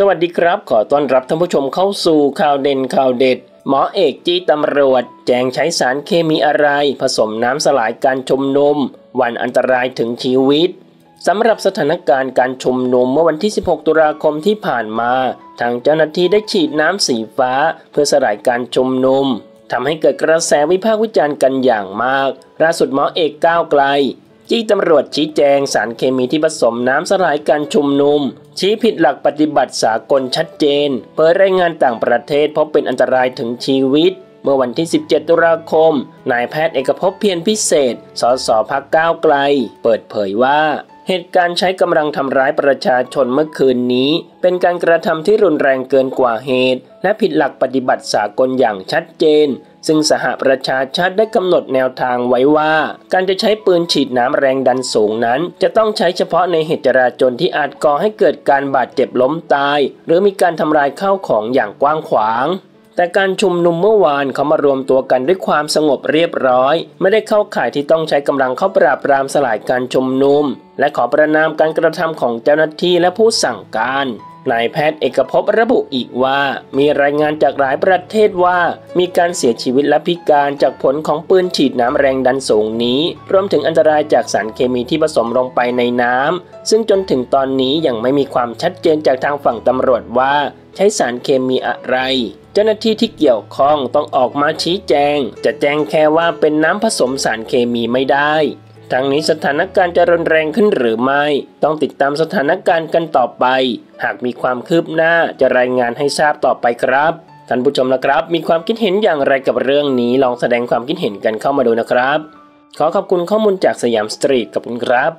สวัสดีครับ ขอต้อนรับท่านผู้ชมเข้าสู่ข่าวเด่นข่าวเด็ด หมอเอกจี้ตำรวจ แจงใช้สารเคมีอะไร ผสมน้ำสลายการชุมนุม วันอันตรายถึงชีวิตสำหรับสถานการณ์การชุมนุมเมื่อวันที่ 16 ตุลาคมที่ผ่านมา ทางเจ้าหน้าที่ได้ฉีดน้ำสีฟ้า เพื่อสลายการชุมนุมทำให้เกิดกระแสวิพากษ์วิจารณ์กันอย่างมากล่าสุดหมอเอกก้าวไกล จี้ตำรวจชี้แจงสารเคมีที่ผสมน้ำสลายการชุมนุม ชี้ผิดหลักปฏิบัติสากลชัดเจน เผยรายงานต่างประเทศพบเป็นอันตรายถึงชีวิต เมื่อวันที่ 17 ตุลาคม นายแพทย์เอกภพเพียรพิเศษ สสพักก้าวไกล เปิดเผยว่า เหตุการณ์ใช้กำลังทำร้ายประชาชนเมื่อคืนนี้ เป็นการกระทำที่รุนแรงเกินกว่าเหตุ และผิดหลักปฏิบัติสากลอย่างชัดเจน ซึ่งสหประชาชาติได้กำหนดแนวทางไว้ว่า การจะใช้ปืนฉีดน้ำแรงดันสูงนั้น จะต้องใช้เฉพาะในเหตุจราจรที่อาจก่อให้เกิดการบาดเจ็บล้มตาย หรือมีการทำลายข้าวของอย่างกว้างขวาง แต่การชุมนุมเมื่อวานเขามารวมตัวกันด้วยความสงบเรียบร้อย ไม่ได้เข้าข่ายที่ต้องใช้กำลังเข้าปราบปรามสลายการชุมนุม และขอประนามการกระทำของเจ้าหน้าที่และผู้สั่งการนายแพทย์เอกภพระบุอีกว่า มีรายงานจากหลายประเทศว่า มีการเสียชีวิตและพิการจากผลของปืนฉีดน้ำแรงดันสูงนี้ รวมถึงอันตรายจากสารเคมีที่ผสมลงไปในน้ำซึ่งจนถึงตอนนี้ยังไม่มีความชัดเจนจากทางฝั่งตำรวจว่า ใช้สารเคมีอะไร จ้าหน้าที่ที่เกี่ยวข้องต้องออกมาชี้แจง จะแจ้งแค่ว่าเป็นน้ำผสมสารเคมีไม่ได้ทั้งนี้สถานการณ์จะรุนแรงขึ้นหรือไม่ ต้องติดตามสถานการณ์กันต่อไป หากมีความคืบหน้าจะรายงานให้ทราบต่อไปครับท่านผู้ชมนะครับ มีความคิดเห็นอย่างไรกับเรื่องนี้ลองแสดงความคิดเห็นกันเข้ามาดูนะครับ ขอขอบคุณข้อมูลจากสยามสตรีทกับคุณครับ